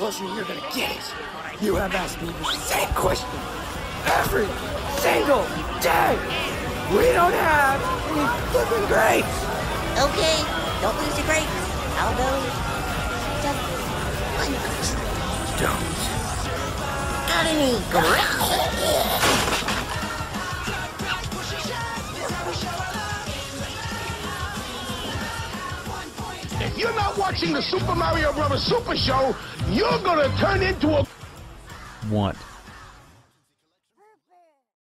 closer you're gonna get it. You have asked me the same question every single day. We don't have any flipping grapes. Okay, don't lose your grapes. I'll go. Don't. Got any grapes? If you're not watching the Super Mario Brothers Super Show, you're gonna turn into a Want